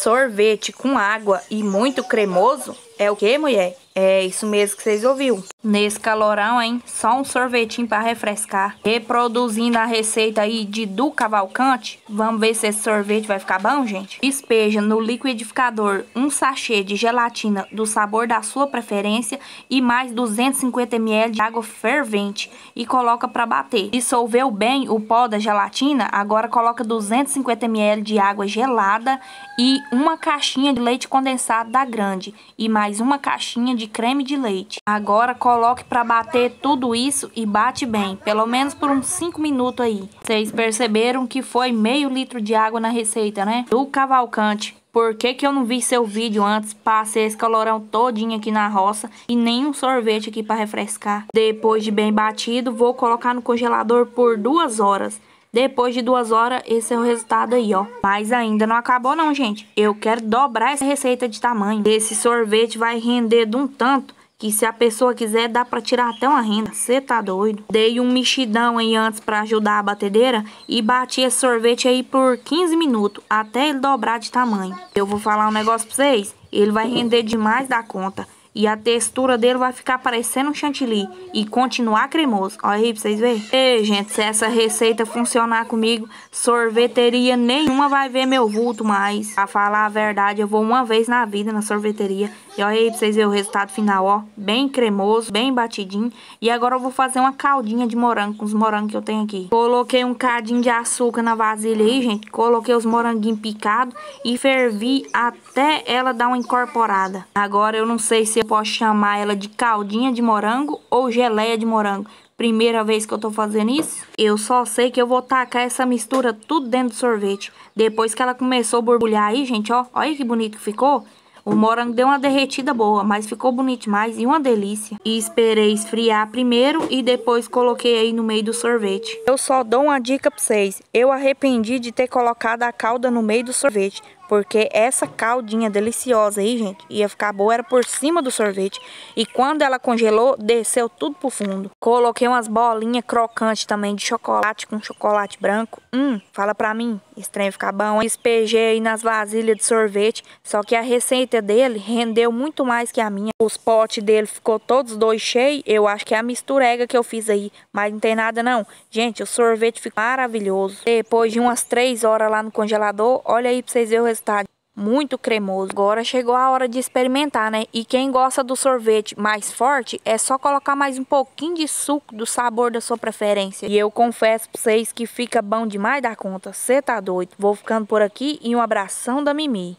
Sorvete com água e muito cremoso é o que, mulher? É isso mesmo que vocês ouviram. Nesse calorão, hein? Só um sorvetinho para refrescar. Reproduzindo a receita aí de Du Cavalcante. Vamos ver se esse sorvete vai ficar bom, gente? Despeja no liquidificador um sachê de gelatina do sabor da sua preferência e mais 250 ml de água fervente e coloca para bater. Dissolveu bem o pó da gelatina, agora coloca 250 ml de água gelada e uma caixinha de leite condensado da grande e mais mais uma caixinha de creme de leite. Agora coloque para bater tudo isso e bate bem, pelo menos por uns 5 minutos aí. Vocês perceberam que foi meio litro de água na receita, né? Do Cavalcante. Por que, que eu não vi seu vídeo antes? Passei esse calorão todinho aqui na roça e nem um sorvete aqui para refrescar. Depois de bem batido, vou colocar no congelador por duas horas. Depois de duas horas, esse é o resultado aí, ó. Mas ainda não acabou não, gente. Eu quero dobrar essa receita de tamanho. Esse sorvete vai render de um tanto que se a pessoa quiser, dá pra tirar até uma renda. Você tá doido? Dei um mexidão aí antes pra ajudar a batedeira e bati esse sorvete aí por 15 minutos, até ele dobrar de tamanho. Eu vou falar um negócio pra vocês, ele vai render demais da conta. E a textura dele vai ficar parecendo um chantilly e continuar cremoso. Olha aí pra vocês verem. Ei, gente, se essa receita funcionar comigo, sorveteria nenhuma vai ver meu vulto mais. Pra falar a verdade, eu vou uma vez na vida na sorveteria. E olha aí pra vocês verem o resultado final, ó. Bem cremoso, bem batidinho. E agora eu vou fazer uma caldinha de morango com os morangos que eu tenho aqui. Coloquei um cadinho de açúcar na vasilha aí, gente. Coloquei os moranguinhos picados e fervi até ela dar uma incorporada. Agora eu não sei se eu posso chamar ela de caldinha de morango ou geleia de morango. Primeira vez que eu tô fazendo isso, eu só sei que eu vou tacar essa mistura tudo dentro do sorvete. Depois que ela começou a borbulhar aí, gente, ó, olha que bonito que ficou. O morango deu uma derretida boa, mas ficou bonito demais e uma delícia. E esperei esfriar primeiro e depois coloquei aí no meio do sorvete. Eu só dou uma dica pra vocês. Eu arrependi de ter colocado a calda no meio do sorvete. Porque essa caldinha deliciosa aí, gente, ia ficar boa, era por cima do sorvete. E quando ela congelou, desceu tudo pro fundo. Coloquei umas bolinhas crocantes também de chocolate com chocolate branco. Hum, fala pra mim, trem ficar bom. Despejei aí nas vasilhas de sorvete, só que a receita dele rendeu muito mais que a minha. Os potes dele ficou todos dois cheios, eu acho que é a misturega que eu fiz aí. Mas não tem nada não. Gente, o sorvete ficou maravilhoso. Depois de umas três horas lá no congelador, olha aí pra vocês verem o resultado está muito cremoso. Agora chegou a hora de experimentar, né? E quem gosta do sorvete mais forte, é só colocar mais um pouquinho de suco do sabor da sua preferência. E eu confesso pra vocês que fica bom demais da conta. Você tá doido? Vou ficando por aqui e um abração da Mimi.